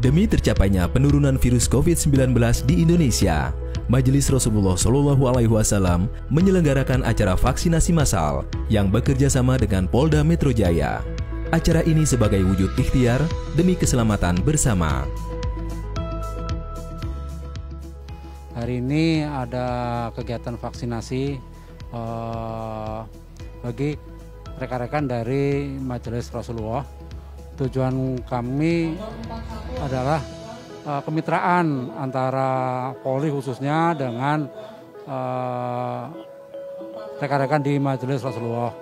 Demi tercapainya penurunan virus COVID-19 di Indonesia, Majelis Rasulullah Shallallahu Alaihi Wasallam menyelenggarakan acara vaksinasi massal yang bekerja sama dengan Polda Metro Jaya. Acara ini sebagai wujud ikhtiar demi keselamatan bersama. Hari ini ada kegiatan vaksinasi uh, bagi rekan-rekan dari Majelis Rasulullah. Tujuan kami adalah uh, kemitraan antara Polri khususnya dengan rekan-rekan uh, di Majelis Rasulullah.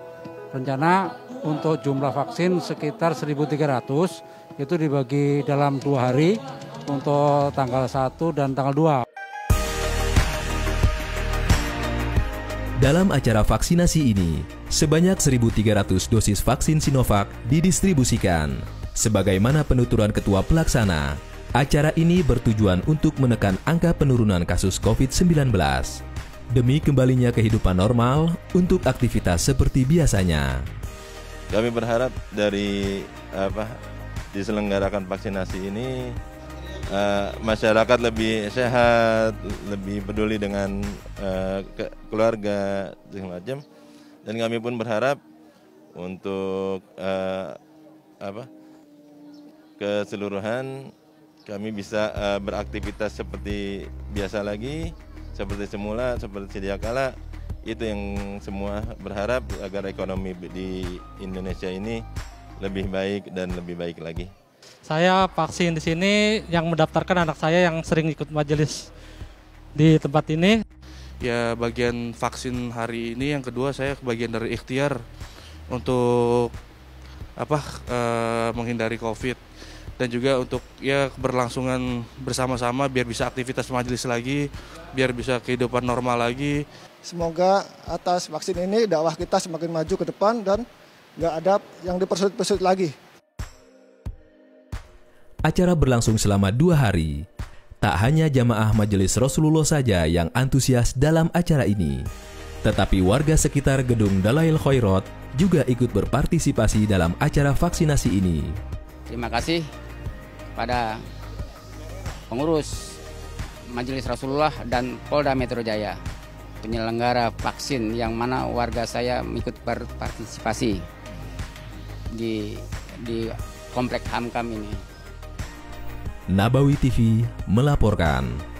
Rencana untuk jumlah vaksin sekitar 1.300 itu dibagi dalam dua hari untuk tanggal 1 dan tanggal 2. Dalam acara vaksinasi ini, sebanyak 1.300 dosis vaksin Sinovac didistribusikan. Sebagaimana penuturan Ketua Pelaksana, acara ini bertujuan untuk menekan angka penurunan kasus COVID-19 demi kembalinya kehidupan normal untuk aktivitas seperti biasanya. Kami berharap dari apa diselenggarakan vaksinasi ini uh, masyarakat lebih sehat, lebih peduli dengan uh, ke keluarga segala macam. Dan kami pun berharap untuk uh, apa keseluruhan kami bisa uh, beraktivitas seperti biasa lagi, seperti semula, seperti sedia kala. Itu yang semua berharap agar ekonomi di Indonesia ini lebih baik dan lebih baik lagi. Saya vaksin di sini yang mendaftarkan anak saya yang sering ikut majelis di tempat ini. Ya bagian vaksin hari ini yang kedua saya bagian dari ikhtiar untuk apa uh, menghindari COVID dan juga untuk ya keberlangsungan bersama-sama biar bisa aktivitas majelis lagi, biar bisa kehidupan normal lagi. Semoga atas vaksin ini dakwah kita semakin maju ke depan dan nggak ada yang dipersulit-persulit lagi. Acara berlangsung selama dua hari. Tak hanya jamaah Majelis Rasulullah saja yang antusias dalam acara ini, tetapi warga sekitar gedung Dalail Khairat juga ikut berpartisipasi dalam acara vaksinasi ini. Terima kasih pada pengurus Majelis Rasulullah dan Polda Metro Jaya, penyelenggara vaksin yang mana warga saya ikut berpartisipasi di di komplek Hamkam ini. Nabawi TV melaporkan.